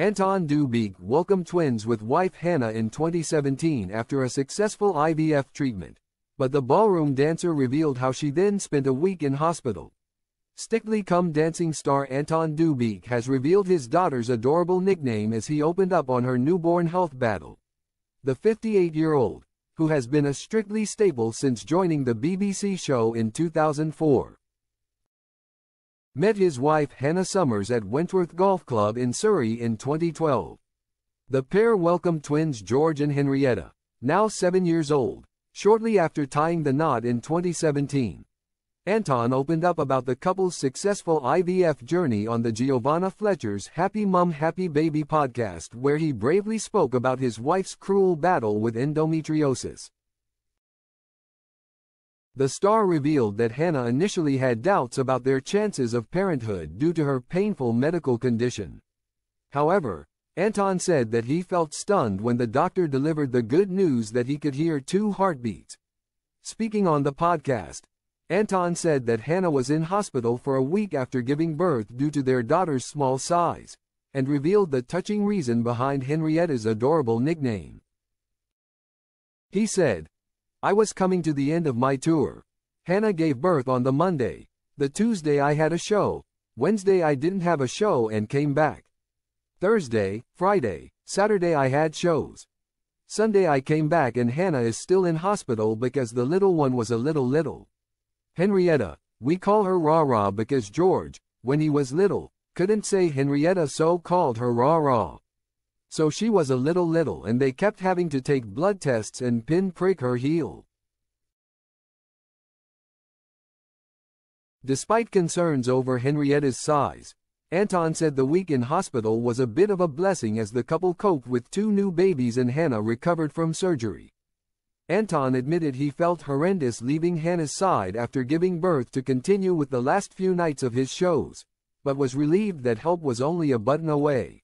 Anton Du Beke welcomed twins with wife Hannah in 2017 after a successful IVF treatment, but the ballroom dancer revealed how she then spent a week in hospital. Strictly Come Dancing star Anton Du Beke has revealed his daughter's adorable nickname as he opened up on her newborn health battle. The 58-year-old, who has been a Strictly staple since joining the BBC show in 2004, met his wife Hannah Summers at Wentworth Golf Club in Surrey in 2012. The pair welcomed twins George and Henrietta, now seven years old, shortly after tying the knot in 2017. Anton opened up about the couple's successful IVF journey on the Giovanna Fletcher's Happy Mum Happy Baby podcast where he bravely spoke about his wife's cruel battle with endometriosis. The star revealed that Hannah initially had doubts about their chances of parenthood due to her painful medical condition. However, Anton said that he felt stunned when the doctor delivered the good news that he could hear two heartbeats. Speaking on the podcast, Anton said that Hannah was in hospital for a week after giving birth due to their daughter's small size, and revealed the touching reason behind Henrietta's adorable nickname. He said, I was coming to the end of my tour. Hannah gave birth on the Monday. The Tuesday I had a show. Wednesday I didn't have a show and came back. Thursday, Friday, Saturday I had shows. Sunday I came back and Hannah is still in hospital because the little one was a little little. Henrietta, we call her Rah because George, when he was little, couldn't say Henrietta so called her Rah. So she was a little little and they kept having to take blood tests and pin prick her heel. Despite concerns over Henrietta's size, Anton said the week in hospital was a bit of a blessing as the couple coped with two new babies and Hannah recovered from surgery. Anton admitted he felt horrendous leaving Hannah's side after giving birth to continue with the last few nights of his shows, but was relieved that help was only a button away.